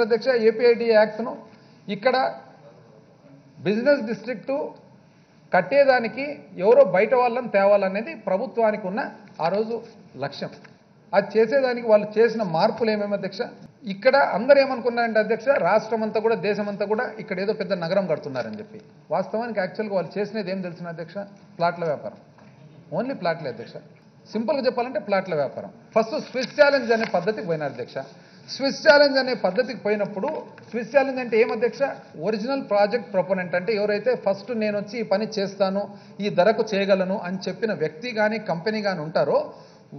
అధ్యక్ష ఏపీఐడి యాక్ట్ను ఇక్కడ business district కట్టేదానికి ఎవరో బయట వాళ్ళని తేవాలనేది ప్రభుత్వానికి ఉన్న ఆ రోజు లక్ష్యం. అది చేసేదానికి వాళ్ళు చేసిన మార్పులు ఏమేమి అధ్యక్ష? ఇక్కడ అందరూ ఏమనుకున్నారంటే అధ్యక్ష రాష్ట్రం అంతా కూడా దేశం అంతా కూడా ఇక్కడ ఏదో పెద్ద నగరం కడుతున్నారని చెప్పి. వాస్తవానికి యాక్చువల్గా వాళ్ళు చేసినది ఏం తెలిసిన అధ్యక్ష? ప్లాట్ల వ్యాపారం. ఓన్లీ ప్లాట్లే అధ్యక్ష. సింపుల్గా చెప్పాలంటే ప్లాట్ల వ్యాపారం. ఫస్ట్ స్విస్ ఛాలెంజ్ అనే పద్ధతికి పోయినారు అధ్యక్ష. స్విస్ ఛాలెంజ్ అనే పద్ధతికి పోయినప్పుడు స్విస్ ఛాలెంజ్ అంటే ఏం అధ్యక్ష? ఒరిజినల్ ప్రాజెక్ట్ ప్రొపోనెంట్ అంటే ఎవరైతే ఫస్ట్ నేను వచ్చి ఈ పని చేస్తాను ఈ ధరకు చేయగలను అని చెప్పిన వ్యక్తి కానీ కంపెనీ కానీ ఉంటారో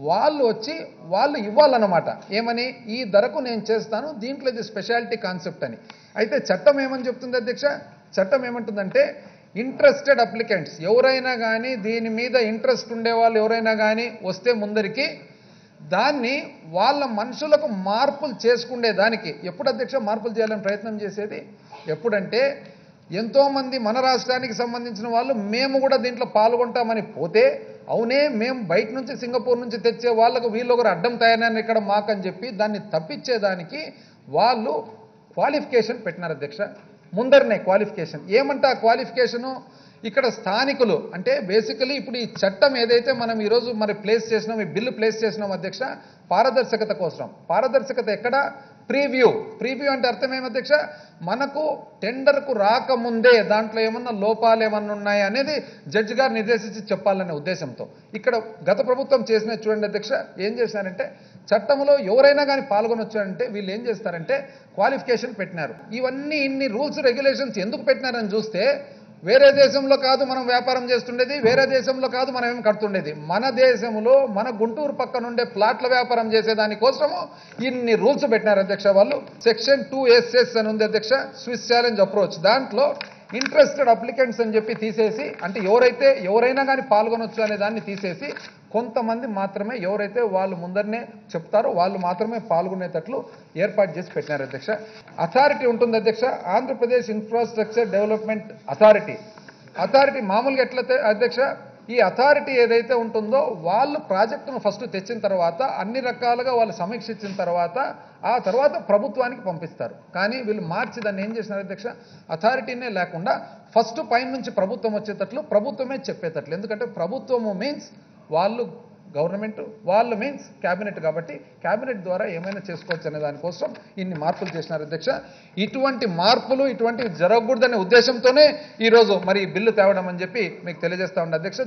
వాళ్ళు వచ్చి వాళ్ళు ఇవ్వాలన్నమాట. ఏమని? ఈ ధరకు నేను చేస్తాను దీంట్లో ఇది స్పెషాలిటీ కాన్సెప్ట్ అని. అయితే చట్టం ఏమని చెప్తుంది అధ్యక్ష? చట్టం ఏమంటుందంటే ఇంట్రెస్టెడ్ అప్లికెంట్స్ ఎవరైనా కానీ దీని మీద ఇంట్రెస్ట్ ఉండే వాళ్ళు ఎవరైనా కానీ వస్తే ముందరికి దాన్ని వాళ్ళ మనుషులకు మార్పులు చేసుకునే దానికి. ఎప్పుడు అధ్యక్ష మార్పులు చేయాలని ప్రయత్నం చేసేది? ఎప్పుడంటే ఎంతోమంది మన రాష్ట్రానికి సంబంధించిన వాళ్ళు మేము కూడా దీంట్లో పాల్గొంటామని పోతే అవునే మేము బయట నుంచి సింగపూర్ నుంచి తెచ్చే వాళ్ళకు వీళ్ళు ఒకరు అడ్డం తయారని ఇక్కడ మాకని చెప్పి దాన్ని తప్పించేదానికి వాళ్ళు క్వాలిఫికేషన్ పెట్టినారు అధ్యక్ష. ముందరనే క్వాలిఫికేషన్. ఏమంటే ఆ క్వాలిఫికేషను? ఇక్కడ స్థానికులు అంటే బేసికలీ ఇప్పుడు ఈ చట్టం ఏదైతే మనం ఈరోజు మరి ప్లేస్ చేసినాం ఈ బిల్లు ప్లేస్ చేసినాం అధ్యక్ష పారదర్శకత కోసం. పారదర్శకత ఎక్కడ? ప్రీవ్యూ ప్రీవ్యూ అంటే అర్థం ఏమి అధ్యక్ష? మనకు టెండర్కు రాకముందే దాంట్లో ఏమన్నా లోపాలు ఏమన్నా ఉన్నాయా అనేది జడ్జి గారు నిర్దేశించి చెప్పాలనే ఉద్దేశంతో. ఇక్కడ గత ప్రభుత్వం చేసిన చూడండి అధ్యక్ష ఏం చేశారంటే చట్టంలో ఎవరైనా కానీ పాల్గొనొచ్చారంటే వీళ్ళు ఏం చేస్తారంటే క్వాలిఫికేషన్ పెట్టినారు. ఇవన్నీ ఇన్ని రూల్స్ రెగ్యులేషన్స్ ఎందుకు పెట్టినారని చూస్తే వేరే దేశంలో కాదు మనం వ్యాపారం చేస్తుండేది వేరే దేశంలో కాదు మనం ఏం కడుతుండేది. మన దేశంలో మన గుంటూరు పక్కన ఉండే ప్లాట్ల వ్యాపారం చేసేదానికోసము ఇన్ని రూల్స్ పెట్టినారు అధ్యక్ష వాళ్ళు. సెక్షన్ టూ ఎస్ఎస్ అని ఉంది అధ్యక్ష స్విస్ ఛాలెంజ్ అప్రోచ్ దాంట్లో ఇంట్రెస్టెడ్ అప్లికెంట్స్ అని చెప్పి తీసేసి అంటే ఎవరైతే ఎవరైనా కానీ పాల్గొనొచ్చు అనే దాన్ని తీసేసి కొంతమంది మాత్రమే ఎవరైతే వాళ్ళు ముందరనే చెప్తారో వాళ్ళు మాత్రమే పాల్గొనేటట్లు ఏర్పాటు చేసి పెట్టినారు అధ్యక్ష. అథారిటీ ఉంటుంది అధ్యక్ష. Andhra Pradesh infrastructure development authority authority మామూలుగా ఎట్లయితే అధ్యక్ష ఈ అథారిటీ ఏదైతే ఉంటుందో వాళ్ళు ప్రాజెక్టును ఫస్ట్ తెచ్చిన తర్వాత అన్ని రకాలుగా వాళ్ళు సమీక్షించిన తర్వాత ఆ తర్వాత ప్రభుత్వానికి పంపిస్తారు. కానీ వీళ్ళు మార్చి దాన్ని ఏం చేసినారు అధ్యక్ష? అథారిటీనే లేకుండా ఫస్ట్ పైన నుంచి ప్రభుత్వం వచ్చేటట్లు ప్రభుత్వమే చెప్పేటట్లు. ఎందుకంటే ప్రభుత్వము మీన్స్ వాళ్ళు గవర్నమెంట్ వాళ్ళు మీన్స్ క్యాబినెట్ కాబట్టి క్యాబినెట్ ద్వారా ఏమైనా చేసుకోవచ్చు అనే దానికోసం ఇన్ని మార్పులు చేసినారు అధ్యక్ష. ఇటువంటి మార్పులు ఇటువంటివి జరగకూడదనే ఉద్దేశంతోనే ఈరోజు మరి బిల్లు తేవడం అని చెప్పి మీకు తెలియజేస్తా ఉండే అధ్యక్ష.